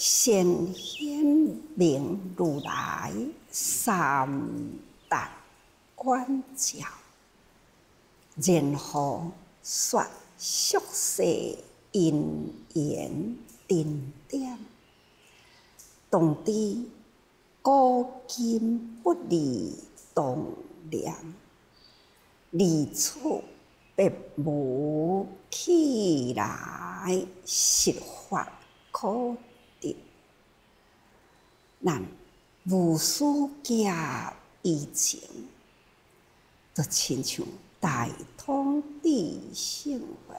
先显明如来三大观照，然后说俗世因缘定点，同知古今不离同念，离处别无起来，实法可。咱无事假以前，都亲像大通地生活，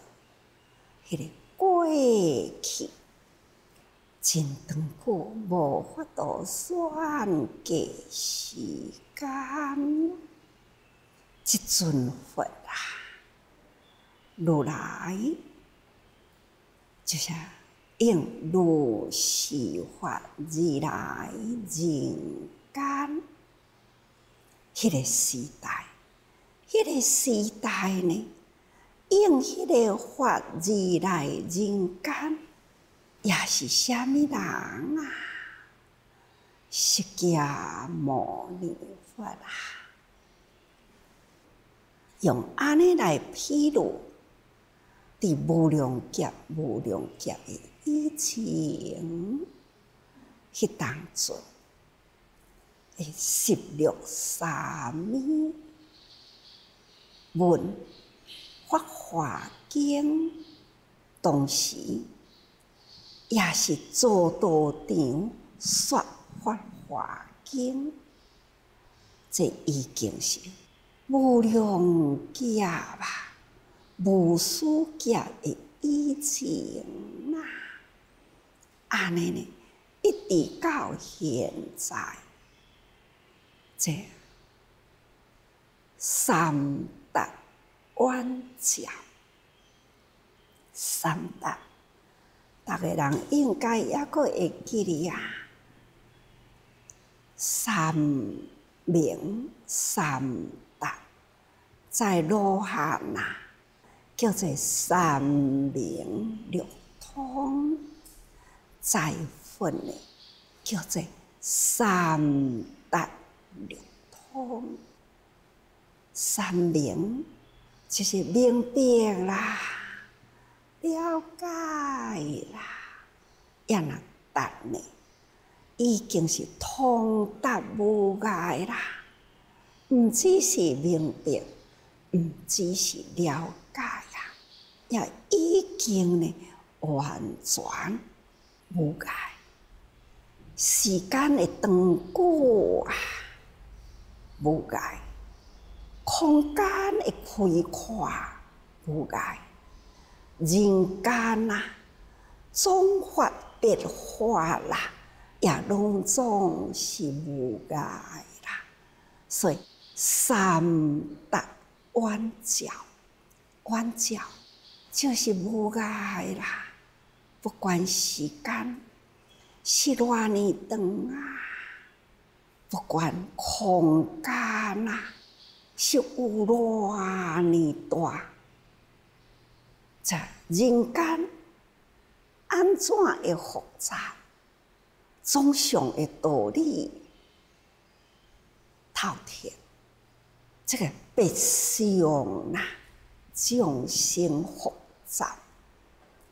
迄个过去真长久，无法度算计时间。即阵佛啊，如来就是应如是法而来人间，迄个时代，迄个时代呢，应迄个法而来人间，也是虾米人啊？释迦牟尼佛啊！用安尼来披露，伫无量劫、无量劫的以前，迄当中，诶，十六三昧闻法华经，同时也是做道场说法华经，这已经是。无量劫吧，无数劫的以前呐，安尼呢，一直到现在，这三大万教，三大，逐个人应该也个会记哩啊，三明三。在罗汉呐，叫做三明六通；在佛呢，叫做三达六通。三明就是明白啦，了解啦，也那达呢，已经是通达无碍啦，毋只是明白。毋只是了解呀，也已经呢完全无碍。时间的长久啊，无碍；空间的开阔无碍；人间呐，总法变化啦，也拢总是无碍啦。所以三大。弯角，弯角就是无碍啦。不管时间是偌年长啊，不管空间啊是有偌年大，在人间安怎会复杂？总上的道理透彻。这个别相啊，众生复杂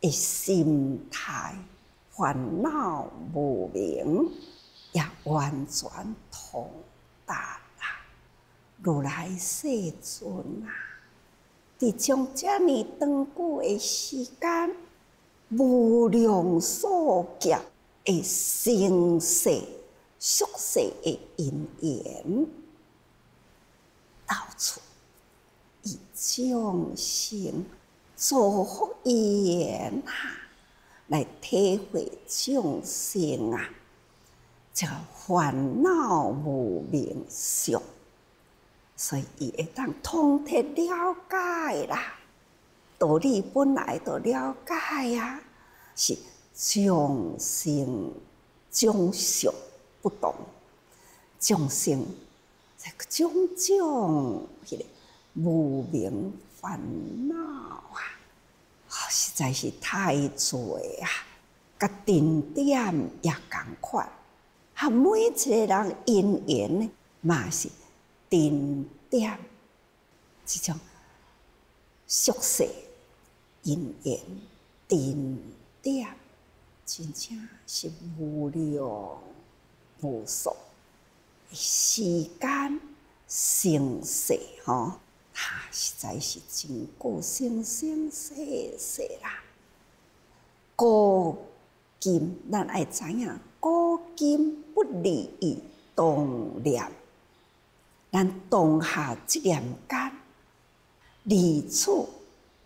的心态，烦恼无明，也完全通达啦。如来世尊啊，伫将这么长久的时间，无量数劫的生死、宿世的因缘。到处以众生做福言啊，来体会众生啊，这烦恼无明相，所以伊会当通彻了解啦。道理本来就了解呀，是众生众相不同，众生。在种种迄个无明烦恼啊，实在是太多啊！甲定点也共款，哈每一个人因缘呢，嘛是定点，即种俗世因缘定点，真正是无量无数时间生死吼，实在是真够生生世世啦，古。今，咱爱知影，古今不离于动念。咱当下即念间，离处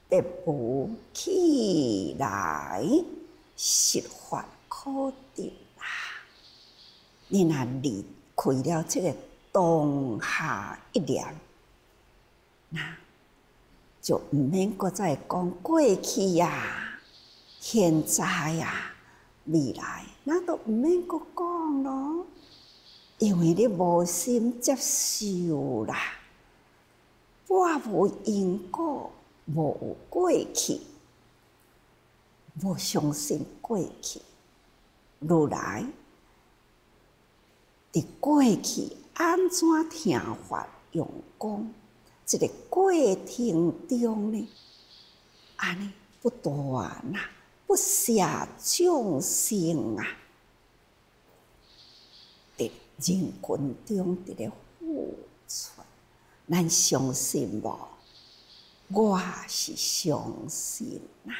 得不起来，实法可得啊！你若离开了这个当下一念，那就毋免搁再讲过去呀、现在呀。未来，那都毋免搁讲咯，因为你无心接受啦。我无因果，无过去，无相信过去。如来伫过去安怎听法用功？这个过程中呢，安尼不断啊。不下众生啊！伫人群中伫咧付出，咱相信无？我是相信啊！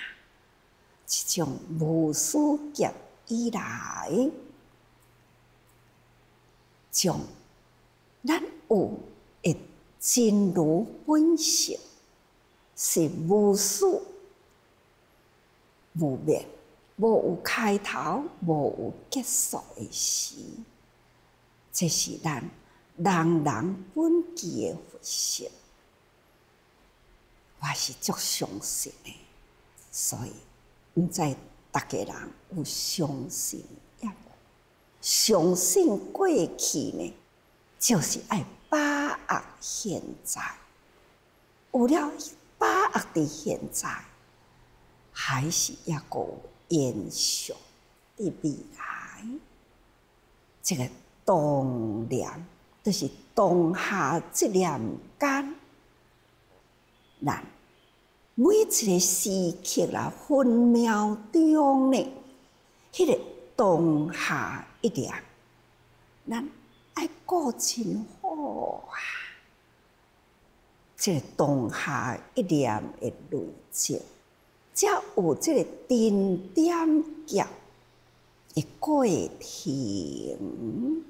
即种无私劫以来，将咱有诶真如本性是无始。无灭，无有开头，无有结束的时，这是咱人人本具的佛性。我是足相信的，所以毋知逐个人有相信也无？相信过去呢，就是爱把握现在，有了把握的现在。还是一个延续的未来，这个当念就是当下这念间，咱每一个时刻啦，分秒钟呢，迄个当下一念，咱爱过真好啊！即这当下一念的累积。才有即个定点脚的过程，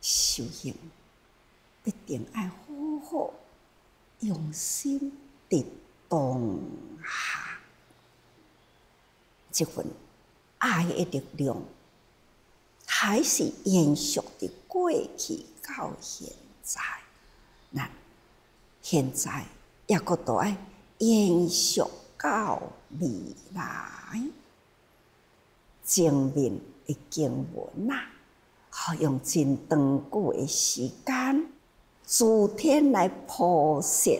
修行一定爱好好用心的当下，这份爱的力量，还是延续的过去到现在，那现在也个都爱延续。到未来，正面的经文呐，好用真长久的时间，诸天来铺设，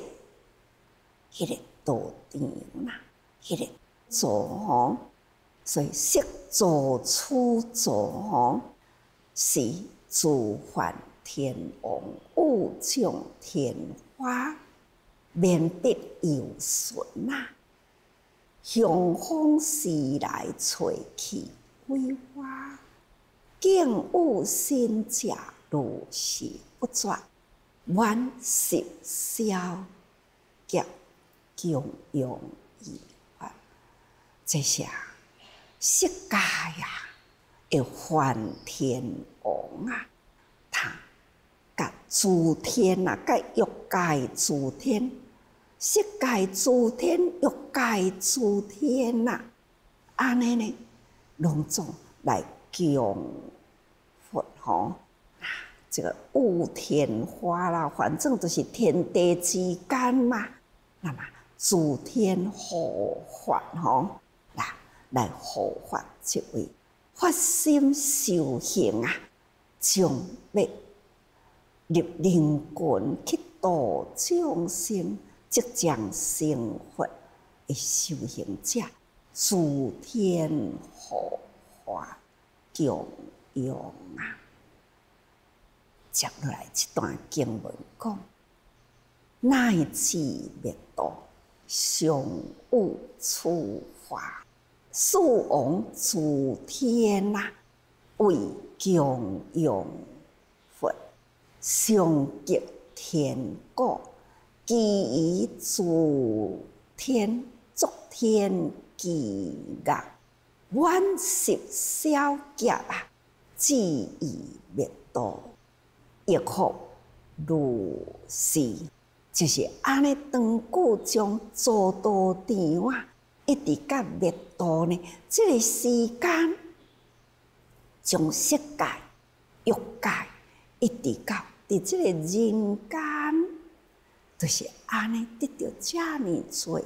迄个道场呐，迄个座吼，所以色座出座吼，是诸梵天王物将天花，面得有顺呐。雄风时来吹起桂花，景物新价如是不绝，万事消极共用意法。这下世界呀，要梵天王啊，他甲诸天啊，甲欲界诸天。色界诸天、欲界诸天呐，安尼呢，隆重来供佛吼。啊，这个雾天花啦，反正都是天地之间嘛。那么诸天护法吼，来护法这位发心修行啊，将要入灵魂去度众生。即将成佛的修行者，诸天护法供养啊！接落来一段经文讲：乃至灭度，上悟处法，速往诸天啊，为供养佛，上极天国，基于诸天，诸天。记啊，万十小劫啊，记忆灭多，亦复如是，就是安尼长久将诸多地啊，一直到灭度呢？这个时间，从色界、欲界，一直到伫这个人间，就是安尼得到遮尔多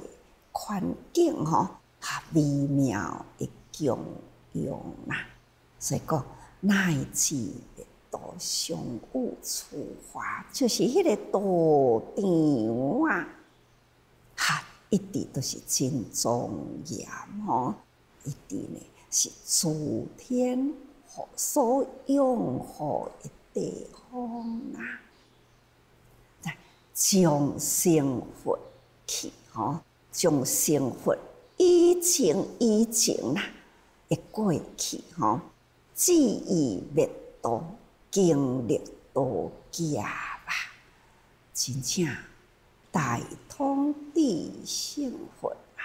环境吼。哈微妙的供养啊，所以讲乃至道上悟处法，就是迄个道场啊，一直都是真庄严吼，一直呢是诸天所拥护的地方啊，将生活去吼，将生活。以前以前啦，一过去吼，记忆灭度，经历多加吧，真正大通地幸福啊！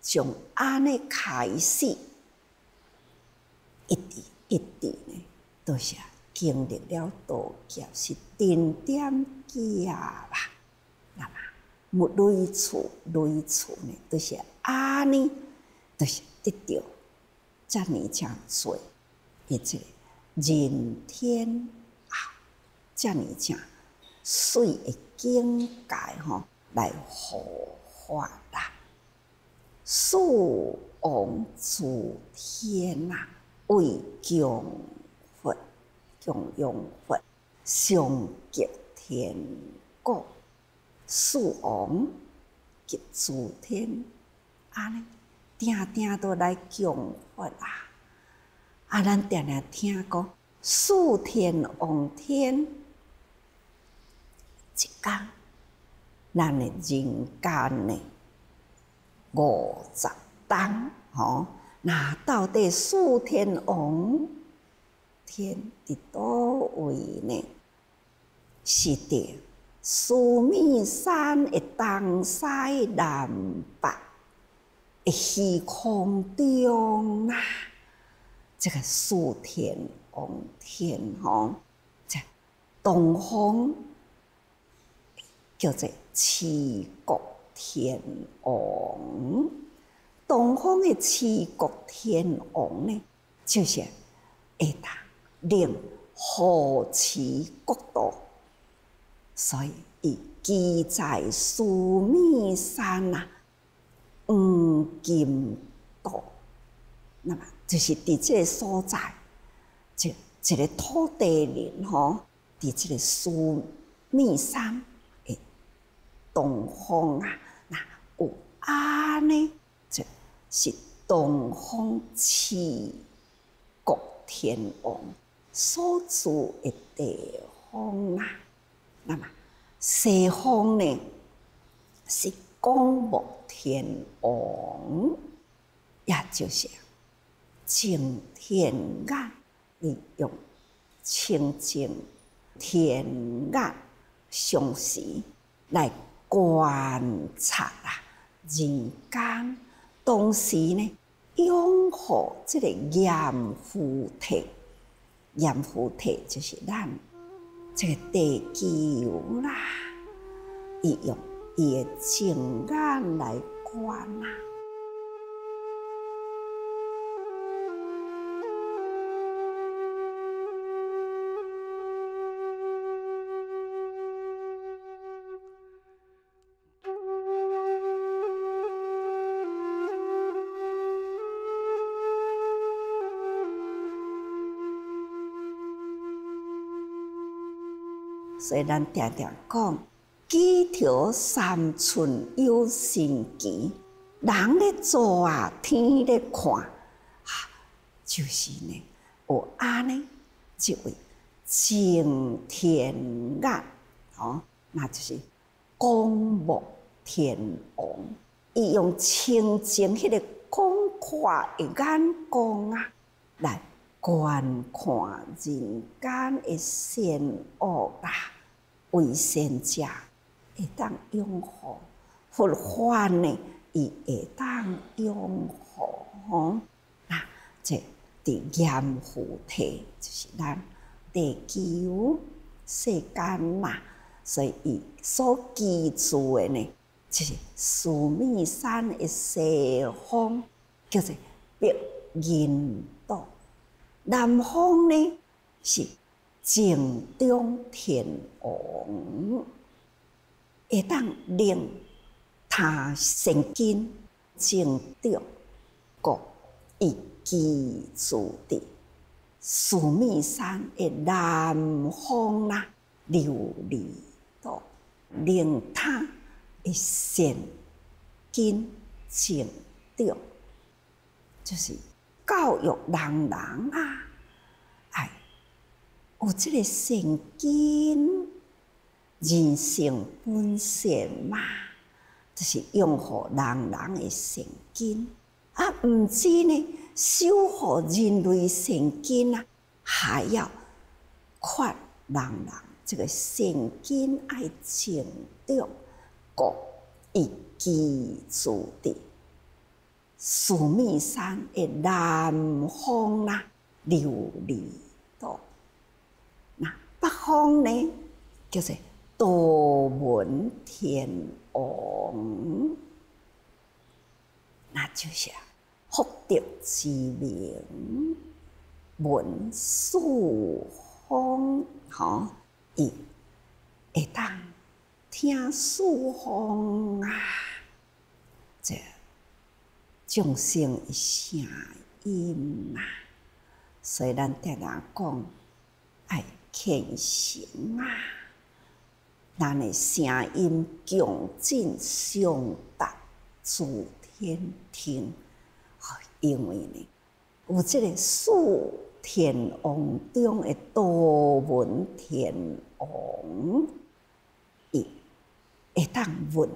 从安尼开始，一直一直呢，都是经历了多劫，是点点加吧，那么。木类处类处呢，都是安尼，都是得到遮尔正做，一个人天啊，遮尔正水的境界吼，来护法啦，素王诸天呐，为供佛，供养佛，上极天国。素王及诸天，安尼定定都来供佛啦！啊，咱定定听讲，素天王天，一讲咱的人间呢五十当吼，那到底树天王天伫多位呢？是的。苏密山的东西南北一虚空中啊，这个苏天王天吼，这东方叫做七国天王，东方的七国天王呢，就是会当令护持国度。所以，伊居在苏密山呐，黄金岛，那么就是伫这个所在，就一个土地人吼，伫这个苏密山东方啊，那有安尼，就是东方七国天王所住的地方啊。那么西方呢是光目天王，也就是净天眼，利用清净天眼相时来观察啊人间，同时呢拥护这个阎浮提，阎浮提就是咱。这个地球啦，伊用伊的情眼来观啊。所以咱常常讲，几条三寸有神奇，人咧做啊，天咧看，啊，就是呢，有安尼一位晴天眼，哦，那就是光目天王，伊用清净迄个广阔的眼光啊，来观看人间的善恶啦，为善者会当拥护，佛法呢？伊会当拥护吼，那这伫严护体就是咱地球世间嘛，所以伊所居住的呢，就是苏密山的西方，叫做北印度，南方呢是正中天王，会当令。他神经正着，国一居住地，苏密山的南方啦，琉璃岛，令他的神经正着，就是教育人人啊，哎，有这个神经，人性本善嘛。就是养护人人的神经，啊，毋止呢，守护人类神经啊，还要劝人人这个神经爱正着，国一居住地，苏密山的南方啦，琉璃岛，那北方呢，叫做多闻天。王，那就是福德之名，闻四方，吼，伊会当听四方啊，这众生的声音啊，所以咱定定讲爱虔诚啊。咱的声音强震上达诸天听，因为呢，有这个四天王中的多闻天王，伊会当闻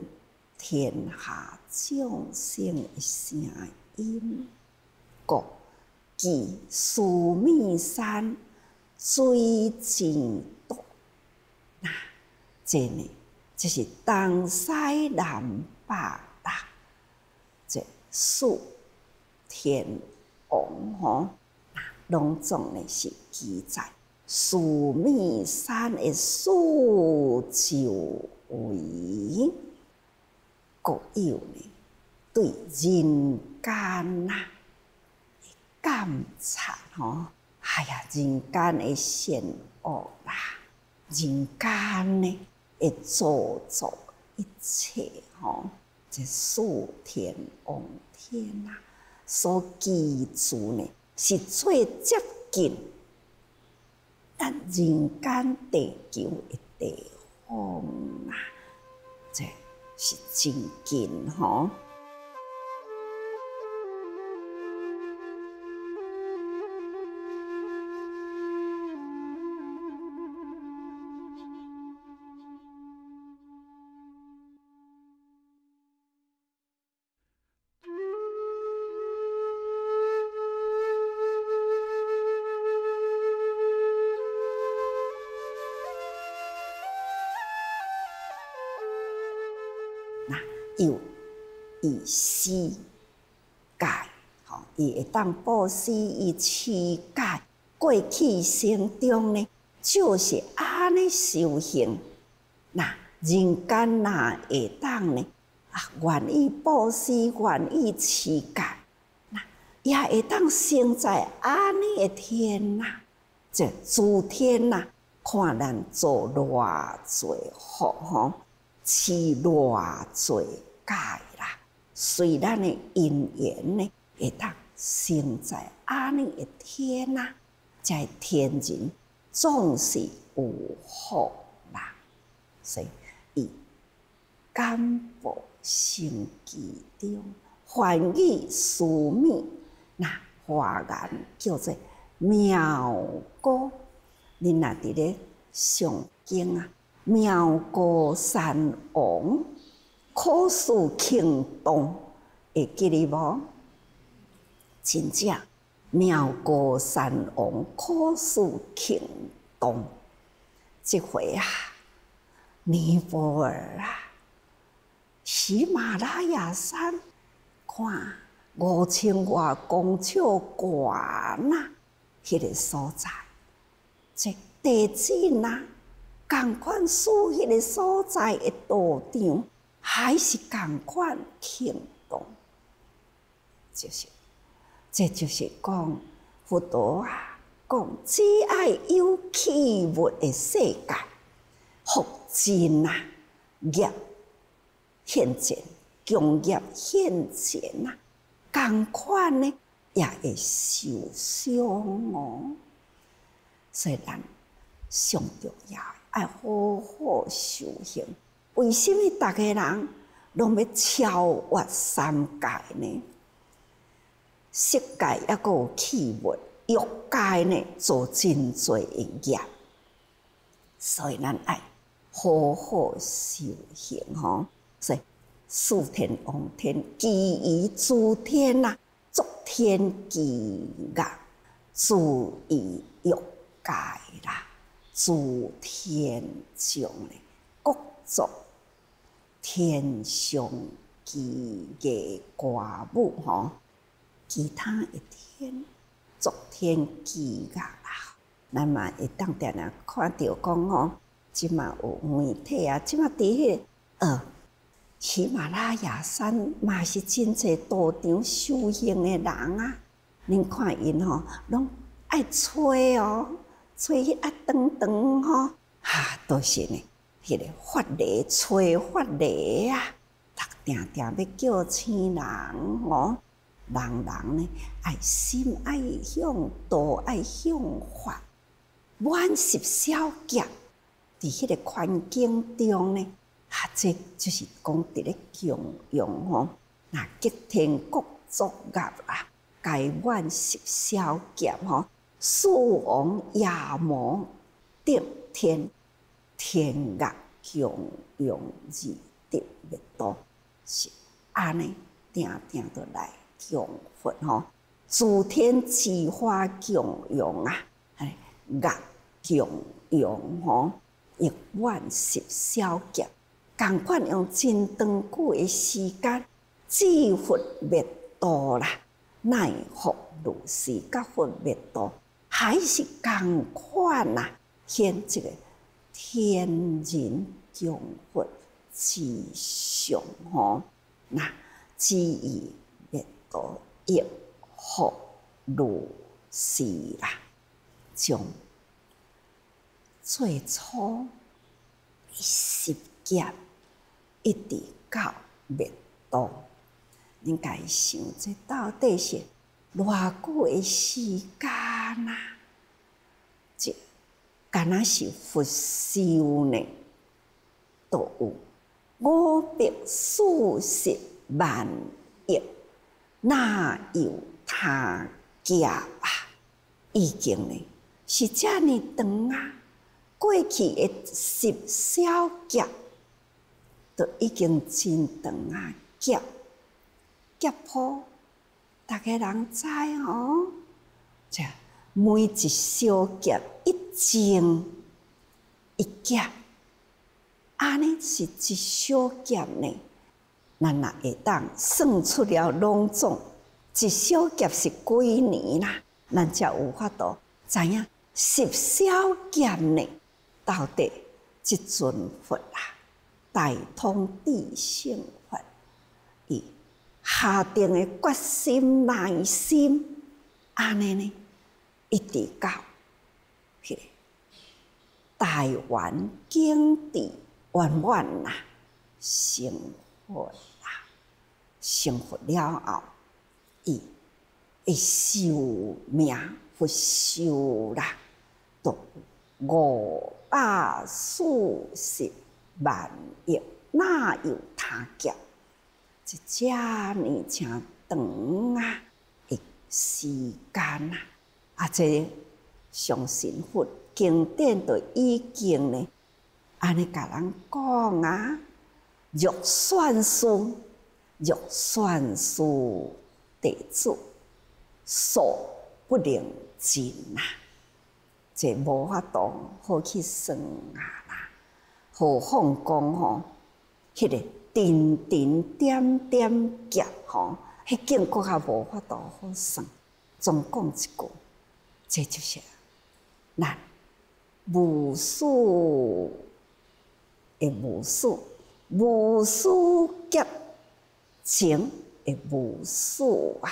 天下众生的声音，故记苏密山最前多那。这呢，就是东西南北啦，这四天王吼，拢总呢是记载苏密山的四周围，各有呢对人间呐感察吼，哎呀，人间的险恶啦，人间呢。会做作一切吼，这四天王天啊，所居住呢是最接近咱人间地球的地方啊，这是真紧吼。世界，吼，伊会当布施于世界，过去生中呢，就是安尼修行。那人间哪会当呢？啊，愿意布施，愿意持戒，那也会当生在安尼的天呐，这诸天呐，看咱做偌济福吼。是偌侪界啦，虽咱的因缘呢，会当生在安尼的天呐，在天人总是有福啦，所以以甘宝心其中梵语书密，那华言叫做妙歌。你若伫咧上经啊，妙歌山王，可使轻动，会记哩无？真正妙高山王，可使轻动。即回啊，尼泊尔啊，喜马拉雅山，看五千外公尺悬呐，迄个所在，即地震呐，共款输迄个所在的道场，还是共款轻动，就是，这就是讲佛陀啊。讲只爱有气物的世界，福尽啊业现前，强业现前啊，共款呢也会受伤哦。所以咱上重要爱好好修行。为什么逐个人拢要超越三界呢？色界抑个有气物。欲界呢，做真多业，所以咱爱好好修行吼。所以四天王天，基于诸天呐，诸天基业，注意欲界啦，诸天上呢，各族天上基业挂物吼，其他一天。昨天记噶啦，咱嘛会当定定看到讲吼，即嘛有媒体啊，即嘛伫迄呃喜马拉雅山嘛是真济道场修行的人啊。恁看因吼，拢爱吹哦，吹迄啊长长吼，哈都是呢，迄个法力吹法力啊，逐定定要叫醒人哦。人人呢，爱心爱向道爱向法，满十小劫，伫迄个环境中呢，啊，这就是讲伫咧供养吼，那吉天国作业啊，该满十小劫吼，四王夜魔顶天天乐供养而得越多，是安尼定定都来。供佛吼，诸天之花供养啊，哎，乐供养吼，一万十消劫，共款用真长久的时间，智佛灭度啦，奈何如是？甲佛灭度，还是共款呐？现这个天人供佛之上吼，那之意。亦复如是啦，从最初十劫一直到灭度，应该想这到底是偌久的时间啊？敢若是佛修呢？都有五百四十万亿。哪有他家啊？已经呢是遮尼长啊！过去的十小劫都已经真长啊！劫劫破，大家人知哦。这每一小劫一静一劫，安尼是一小劫呢。咱若会当算出了拢总，一小劫是几年啦？咱才有法度知影十小劫呢？到底即尊佛啊，大通智性佛，伊下定的决心耐心，安尼呢，一直到迄个台湾经济圆满呐，成佛。成佛了后，伊会寿命不寿啦，都五百四十万亿，哪有他劫？一遮呢诚长啊的时间啊，啊，这上神佛经典都已经呢，安尼甲人讲啊，欲算数，欲算数地主，数不能尽啊，这无法度好去算啊啦，何况讲吼，迄个。点点点点夹吼，迄经过较无法度好算。总讲一句，这就是难无数的无数，无数夹情的无数啊！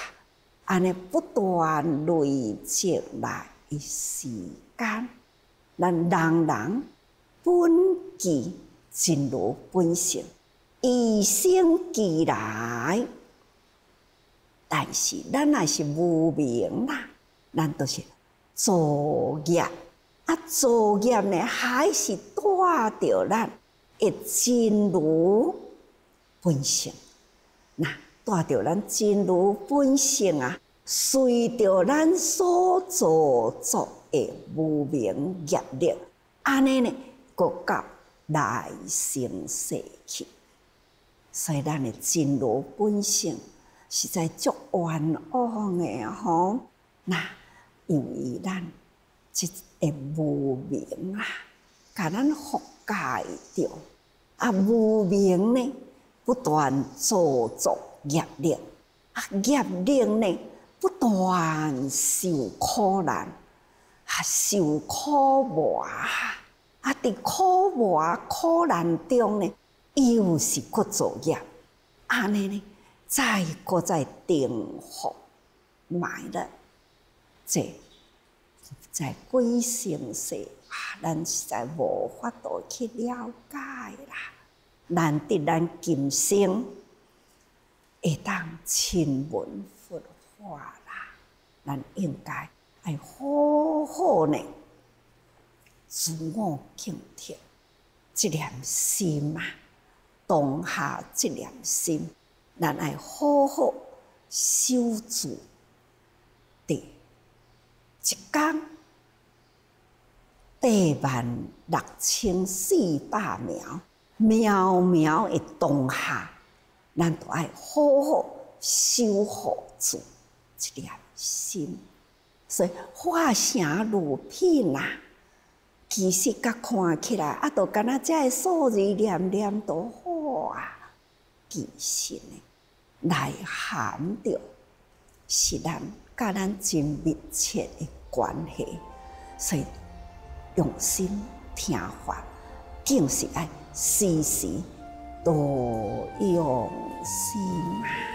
安尼不断累积来的时间，咱人人本具真如本性。以生俱来，但是咱若是无明啦，咱都是作业，啊作业呢还是带着咱一真如本性，那带着咱真如本性啊，随着咱所做作的无明业力，安尼呢，各到来生世去。所以，咱的真如本性是在足冤枉的吼。那因为咱即个无明啊，甲咱覆盖着啊，无明呢不断造作业力，啊业力呢不断受苦难，啊受苦磨啊，啊伫苦磨苦难中呢。又是个作业，安尼呢？再个在定福买了，这在鬼生世啊，咱实在无法度去了解啦。难得咱今生会当亲闻佛法啦，咱应该爱好好呢自我警惕，这念心啊！当下这念心，咱爱好好修持。一天，地万六千四百秒，秒秒的当下，咱都爱好好修护住这念心。所以化成如片啊！其实甲看起来，啊，都敢若遮个数字念念都好啊。其实呢，内含着是咱甲咱真密切的关系，所以用心听话，更是爱时时多用心。